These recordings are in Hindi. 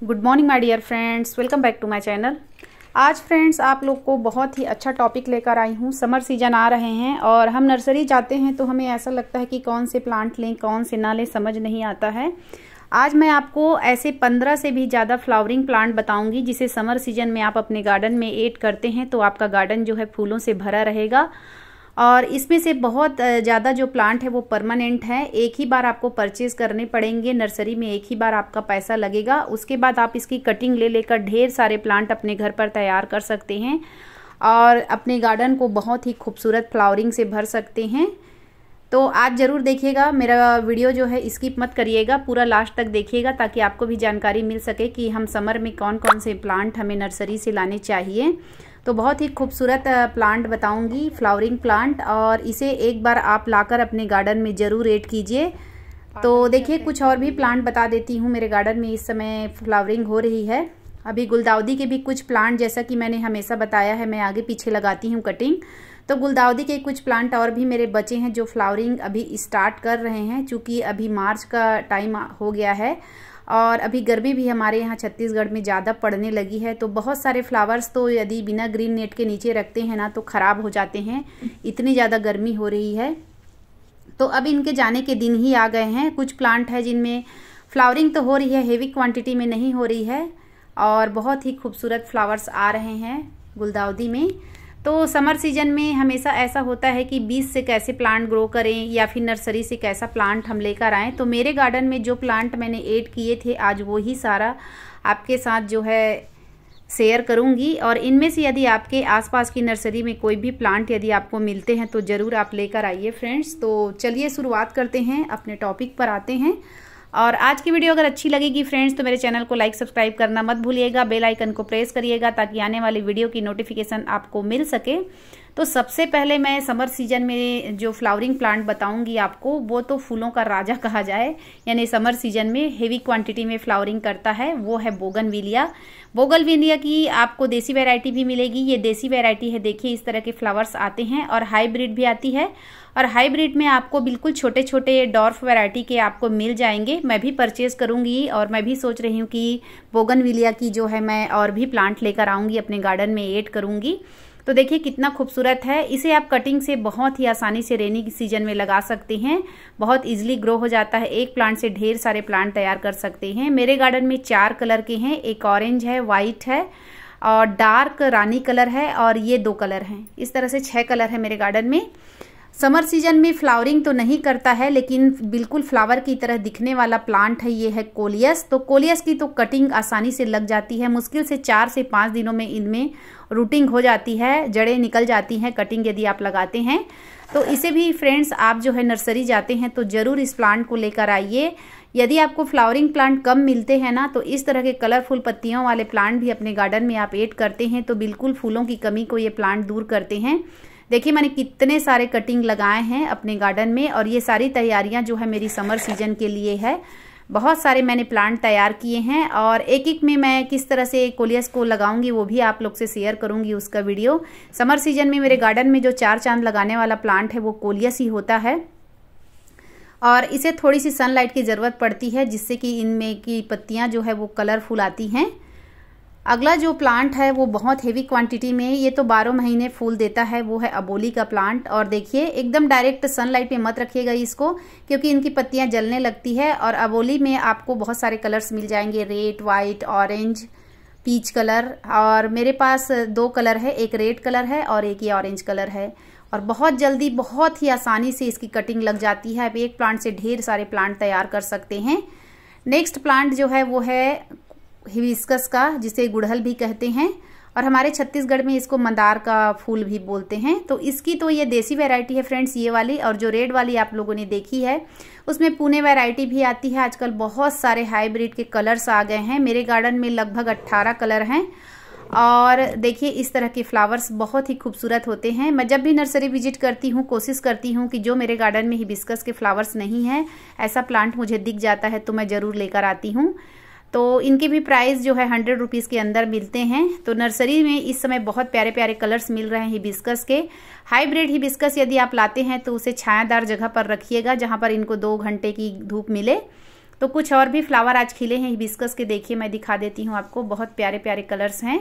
Good morning my dear friends welcome back to my channel आज फ्रेंड्स आप लोग को बहुत ही अच्छा टॉपिक लेकर आई हूँ। समर सीज़न आ रहे हैं और हम नर्सरी जाते हैं तो हमें ऐसा लगता है कि कौन से प्लांट लें, कौन से ना लें, समझ नहीं आता है। आज मैं आपको ऐसे पंद्रह से भी ज़्यादा फ्लावरिंग प्लांट बताऊँगी, जिसे समर सीज़न में आप अपने गार्डन में एड करते हैं तो आपका गार्डन जो है फूलों से भरा रहेगा। और इसमें से बहुत ज़्यादा जो प्लांट है वो परमानेंट है। एक ही बार आपको परचेज करने पड़ेंगे नर्सरी में एक ही बार आपका पैसा लगेगा। उसके बाद आप इसकी कटिंग ले लेकर ढेर सारे प्लांट अपने घर पर तैयार कर सकते हैं और अपने गार्डन को बहुत ही खूबसूरत फ्लावरिंग से भर सकते हैं। तो आज ज़रूर देखिएगा, मेरा वीडियो जो है स्किप मत करिएगा, पूरा लास्ट तक देखिएगा ताकि आपको भी जानकारी मिल सके कि हम समर में कौन कौन से प्लांट हमें नर्सरी से लाने चाहिए। तो बहुत ही खूबसूरत प्लांट बताऊँगी फ्लावरिंग प्लांट और इसे एक बार आप लाकर अपने गार्डन में ज़रूर एड कीजिए। तो देखिए कुछ और भी प्लांट बता देती हूँ मेरे गार्डन में इस समय फ्लावरिंग हो रही है। अभी गुलदाउदी के भी कुछ प्लांट जैसा कि मैंने हमेशा बताया है मैं आगे पीछे लगाती हूँ कटिंग तो गुलदाउदी के कुछ प्लांट और भी मेरे बचे हैं जो फ्लावरिंग अभी स्टार्ट कर रहे हैं चूँकि अभी मार्च का टाइम हो गया है। और अभी गर्मी भी हमारे यहाँ छत्तीसगढ़ में ज़्यादा पड़ने लगी है तो बहुत सारे फ्लावर्स तो यदि बिना ग्रीन नेट के नीचे रखते हैं ना तो ख़राब हो जाते हैं। इतनी ज़्यादा गर्मी हो रही है। तो अब इनके जाने के दिन ही आ गए हैं। कुछ प्लांट है जिनमें फ्लावरिंग तो हो रही है हेवी क्वांटिटी में नहीं हो रही है और बहुत ही खूबसूरत फ्लावर्स आ रहे हैं गुलदाउदी में। तो समर सीज़न में हमेशा ऐसा होता है कि बीज से कैसे प्लांट ग्रो करें या फिर नर्सरी से कैसा प्लांट हम लेकर आएँ। तो मेरे गार्डन में जो प्लांट मैंने ऐड किए थे, आज वो ही सारा आपके साथ जो है शेयर करूँगी। और इनमें से यदि आपके आसपास की नर्सरी में कोई भी प्लांट यदि आपको मिलते हैं तो ज़रूर आप लेकर आइए फ्रेंड्स तो चलिए शुरुआत करते हैं, अपने टॉपिक पर आते हैं। और आज की वीडियो अगर अच्छी लगेगी फ्रेंड्स तो मेरे चैनल को लाइक सब्सक्राइब करना मत भूलिएगा बेल आइकन को प्रेस करिएगा ताकि आने वाली वीडियो की नोटिफिकेशन आपको मिल सके। तो सबसे पहले मैं समर सीज़न में जो फ्लावरिंग प्लांट बताऊँगी आपको, वो तो फूलों का राजा कहा जाए। यानी समर सीज़न में हेवी क्वांटिटी में फ्लावरिंग करता है, वो है बोगन विलिया बोगल विलिया की आपको देसी वेराइटी भी मिलेगी। ये देसी वेराइटी है, देखिए इस तरह के फ्लावर्स आते हैं और हाईब्रिड भी आती है। और हाईब्रिड में आपको बिल्कुल छोटे छोटे डॉर्फ वैरायटी के आपको मिल जाएँगे। मैं भी परचेज करूँगी और मैं भी सोच रही हूँ कि बोगन विलिया की जो है, मैं और भी प्लांट लेकर आऊँगी, अपने गार्डन में एड करूँगी। तो देखिए कितना खूबसूरत है। इसे आप कटिंग से बहुत ही आसानी से रेनी सीज़न में लगा सकते हैं। बहुत इजीली ग्रो हो जाता है। एक प्लांट से ढेर सारे प्लांट तैयार कर सकते हैं। मेरे गार्डन में चार कलर के हैं। एक ऑरेंज है वाइट है और डार्क रानी कलर है और ये दो कलर हैं। इस तरह से छह कलर है मेरे गार्डन में। समर सीज़न में फ्लावरिंग तो नहीं करता है, लेकिन बिल्कुल फ्लावर की तरह दिखने वाला प्लांट है, ये है कोलियस। तो कोलियस की तो कटिंग आसानी से लग जाती है, मुश्किल से चार से पाँच दिनों में इनमें रूटिंग हो जाती है, जड़ें निकल जाती हैं, कटिंग यदि आप लगाते हैं। तो इसे भी फ्रेंड्स, आप जो है नर्सरी जाते हैं तो ज़रूर इस प्लांट को लेकर आइए। यदि आपको फ्लावरिंग प्लांट कम मिलते हैं ना तो इस तरह के कलरफुल पत्तियों वाले प्लांट भी अपने गार्डन में आप एड करते हैं तो बिल्कुल फूलों की कमी को ये प्लांट दूर करते हैं। देखिए, मैंने कितने सारे कटिंग लगाए हैं अपने गार्डन में और ये सारी तैयारियाँ जो है मेरी समर सीज़न के लिए है। बहुत सारे मैंने प्लांट तैयार किए हैं और एक एक में मैं किस तरह से कोलियस को लगाऊँगी वो भी आप लोग से शेयर करूँगी उसका वीडियो समर सीज़न में मेरे गार्डन में जो चार चाँद लगाने वाला प्लांट है वो कोलियस ही होता है और इसे थोड़ी सी सनलाइट की ज़रूरत पड़ती है जिससे कि इनमें की पत्तियाँ जो है वो कलरफुल आती हैं। अगला जो प्लांट है, वो बहुत हेवी क्वांटिटी में, ये तो बारह महीने फूल देता है, वो है अबोली का प्लांट और देखिए, एकदम डायरेक्ट सनलाइट में मत रखिएगा इसको, क्योंकि इनकी पत्तियाँ जलने लगती है, और अबोली में आपको बहुत सारे कलर्स मिल जाएँगे red white orange peach colour और मेरे पास दो कलर है, एक रेड कलर है और एक ये ऑरेंज कलर है। और बहुत जल्दी, बहुत ही आसानी से इसकी कटिंग लग जाती है। आप एक प्लांट से ढेर सारे प्लांट तैयार कर सकते हैं। नेक्स्ट प्लांट जो है, वो है हिबिस्कस का, जिसे गुड़हल भी कहते हैं, और हमारे छत्तीसगढ़ में इसको मंदार का फूल भी बोलते हैं। तो इसकी तो ये देसी वैरायटी है फ्रेंड्स ये वाली, और जो रेड वाली आप लोगों ने देखी है, उसमें पुणे वैरायटी भी आती है। आजकल बहुत सारे हाइब्रिड के कलर्स आ गए हैं। मेरे गार्डन में लगभग अट्ठारह कलर हैं। और देखिए, इस तरह के फ्लावर्स बहुत ही खूबसूरत होते हैं। मैं जब भी नर्सरी विज़िट करती हूँ, कोशिश करती हूँ कि जो मेरे गार्डन में हिबिस्कस के फ्लावर्स नहीं हैं, ऐसा प्लांट मुझे दिख जाता है तो मैं ज़रूर लेकर आती हूँ। तो इनके भी प्राइस जो है हंड्रेड रुपीज़ के अंदर मिलते हैं। तो नर्सरी में इस समय बहुत प्यारे प्यारे कलर्स मिल रहे हैं हिबिस्कस के। हाईब्रिड हिबिस्कस यदि आप लाते हैं तो उसे छायादार जगह पर रखिएगा जहाँ पर इनको दो घंटे की धूप मिले। तो कुछ और भी फ्लावर आज खिले हैं हिबिस्कस के। देखिए, मैं दिखा देती हूँ आपको। बहुत प्यारे प्यारे कलर्स हैं।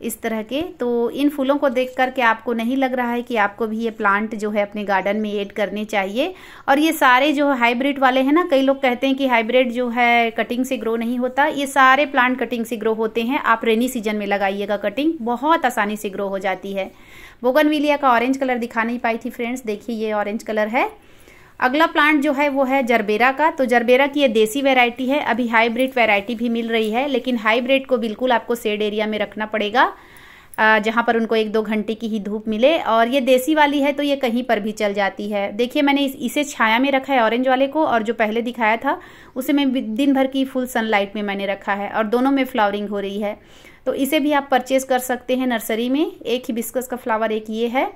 इस तरह के। तो इन फूलों को देख करके आपको नहीं लग रहा है कि आपको भी ये प्लांट जो है अपने गार्डन में ऐड करने चाहिए। और ये सारे जो हाइब्रिड वाले हैं ना, कई लोग कहते हैं कि हाइब्रिड जो है कटिंग से ग्रो नहीं होता। ये सारे प्लांट कटिंग से ग्रो होते हैं। आप रेनी सीज़न में लगाइएगा कटिंग बहुत आसानी से ग्रो हो जाती है। बोगनविलिया का ऑरेंज कलर दिखा नहीं पाई थी फ्रेंड्स देखिए ये ऑरेंज कलर है। अगला प्लांट जो है वो है जरबेरा का। तो जरबेरा की ये देसी वैरायटी है। अभी हाईब्रिड वैरायटी भी मिल रही है लेकिन हाईब्रिड को बिल्कुल आपको सेड एरिया में रखना पड़ेगा जहाँ पर उनको एक दो घंटे की ही धूप मिले। और ये देसी वाली है तो ये कहीं पर भी चल जाती है। देखिए मैंने इस, इसे छाया में रखा है ऑरेंज वाले को और जो पहले दिखाया था उसे मैं दिन भर की फुल सनलाइट में मैंने रखा है और दोनों में फ्लावरिंग हो रही है। तो इसे भी आप परचेज कर सकते हैं नर्सरी में। एक ही बिस्कस का फ्लावर एक ये है।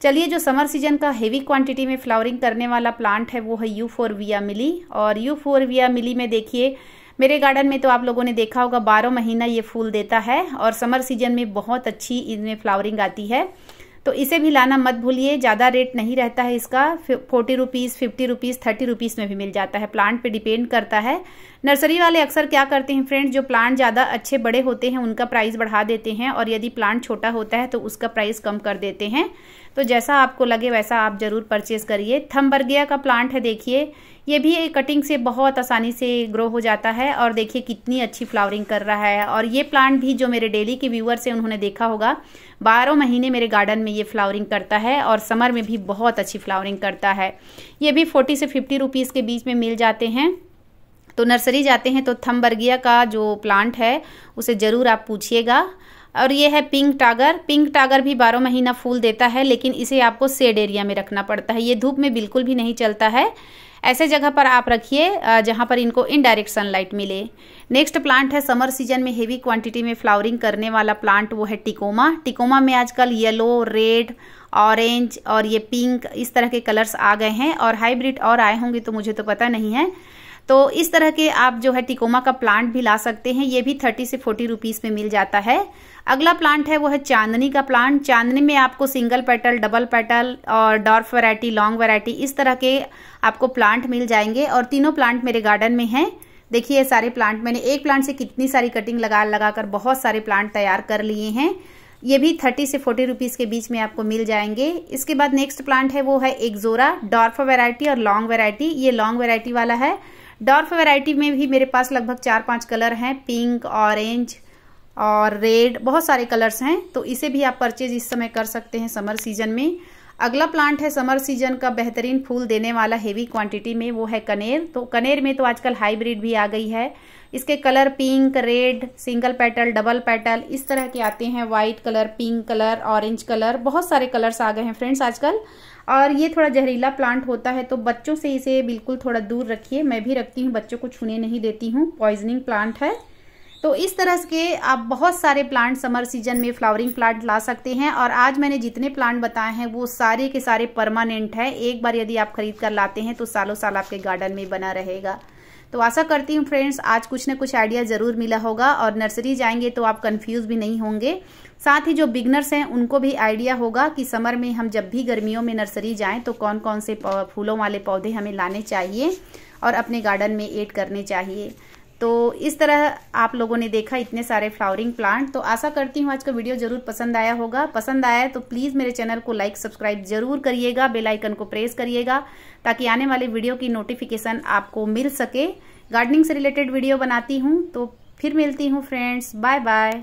चलिए, जो समर सीज़न का हेवी क्वांटिटी में फ्लावरिंग करने वाला प्लांट है, वो है यू फोर विया मिली और यू फोर विया मिली में देखिए, मेरे गार्डन में तो आप लोगों ने देखा होगा, बारह महीना ये फूल देता है और समर सीज़न में बहुत अच्छी इनमें फ्लावरिंग आती है। तो इसे भी लाना मत भूलिए, ज़्यादा रेट नहीं रहता है इसका forty rupees fifty rupees thirty rupees में भी मिल जाता है। प्लांट पे डिपेंड करता है। नर्सरी वाले अक्सर क्या करते हैं फ्रेंड्स जो प्लांट ज़्यादा अच्छे बड़े होते हैं, उनका प्राइस बढ़ा देते हैं और यदि प्लांट छोटा होता है तो उसका प्राइस कम कर देते हैं। तो जैसा आपको लगे वैसा आप ज़रूर परचेज करिए। थम्बर्गिया का प्लांट है, देखिए। ये भी कटिंग से बहुत आसानी से ग्रो हो जाता है और देखिए कितनी अच्छी फ्लावरिंग कर रहा है। और ये प्लांट भी जो मेरे डेली के व्यूअर्स हैं उन्होंने देखा होगा, बारह महीने मेरे गार्डन में ये फ्लावरिंग करता है और समर में भी बहुत अच्छी फ्लावरिंग करता है। ये भी फोर्टी से फिफ्टी रुपीज़ के बीच में मिल जाते हैं। तो नर्सरी जाते हैं तो थम्बर्गिया का जो प्लांट है, उसे ज़रूर आप पूछिएगा। और ये है पिंक टागर। पिंक टागर भी बारह महीना फूल देता है, लेकिन इसे आपको सेड एरिया में रखना पड़ता है। ये धूप में बिल्कुल भी नहीं चलता है। ऐसे जगह पर आप रखिए जहाँ पर इनको इनडायरेक्ट सनलाइट मिले। नेक्स्ट प्लांट है समर सीज़न में हेवी क्वांटिटी में फ्लावरिंग करने वाला प्लांट वो है टिकोमा। टिकोमा में आजकल येलो रेड ऑरेंज और ये पिंक इस तरह के कलर्स आ गए हैं। और हाइब्रिड और आए होंगे तो मुझे तो पता नहीं है। तो इस तरह के आप जो है टिकोमा का प्लांट भी ला सकते हैं। ये भी थर्टी से फोर्टी रुपीज़ में मिल जाता है। अगला प्लांट है, वो है चांदनी का प्लांट चांदनी में आपको सिंगल पेटल डबल पेटल और डॉर्फ वैरायटी लॉन्ग वैरायटी इस तरह के आपको प्लांट मिल जाएँगे। और तीनों प्लांट मेरे गार्डन में हैं। देखिए, ये सारे प्लांट मैंने एक प्लांट से कितनी सारी कटिंग लगा, लगाकर बहुत सारे प्लांट तैयार कर लिए हैं। ये भी थर्टी से फोर्टी रुपीज़ के बीच में आपको मिल जाएँगे। इसके बाद नेक्स्ट प्लांट है, वो है एक्जोरा डॉर्फ वैरायटी और लॉन्ग वैरायटी ये लॉन्ग वैरायटी वाला है। डॉर्फ वैरायटी में भी मेरे पास लगभग चार पाँच कलर हैं पिंक ऑरेंज और रेड बहुत सारे कलर्स हैं तो इसे भी आप परचेज इस समय कर सकते हैं समर सीज़न में। अगला प्लांट है समर सीज़न का बेहतरीन फूल देने वाला हेवी क्वांटिटी में, वो है कनेर। तो कनेर में तो आजकल हाइब्रिड भी आ गई है। इसके colour pink red single petal double petal इस तरह के आते हैं white colour pink colour orange colour बहुत सारे कलर्स आ गए हैं फ्रेंड्स आजकल। और ये थोड़ा जहरीला प्लांट होता है तो बच्चों से इसे बिल्कुल थोड़ा दूर रखिए। मैं भी रखती हूँ, बच्चों को छूने नहीं देती हूँ। पॉइजनिंग प्लांट है। तो इस तरह के आप बहुत सारे प्लांट समर सीज़न में फ्लावरिंग प्लांट ला सकते हैं और आज मैंने जितने प्लांट बताए हैं, वो सारे के सारे परमानेंट हैं। एक बार यदि आप खरीद कर लाते हैं तो सालों साल आपके गार्डन में बना रहेगा। तो आशा करती हूँ फ्रेंड्स आज कुछ ना कुछ आइडिया ज़रूर मिला होगा और नर्सरी जाएँगे तो आप कन्फ्यूज़ भी नहीं होंगे। साथ ही जो बिगनर्स हैं, उनको भी आइडिया होगा कि समर में हम जब भी गर्मियों में नर्सरी जाएँ तो कौन कौन से फूलों वाले पौधे हमें लाने चाहिए और अपने गार्डन में एड करने चाहिए। तो इस तरह आप लोगों ने देखा इतने सारे फ्लावरिंग प्लांट। तो आशा करती हूँ आज का वीडियो ज़रूर पसंद आया होगा। पसंद आया तो प्लीज़ मेरे चैनल को लाइक, सब्सक्राइब ज़रूर करिएगा। बेल आइकन को प्रेस करिएगा ताकि आने वाले वीडियो की नोटिफिकेशन आपको मिल सके। गार्डनिंग से रिलेटेड वीडियो बनाती हूँ। तो फिर मिलती हूँ फ्रेंड्स। Bye bye.